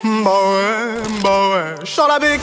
Boy, boy, shall I be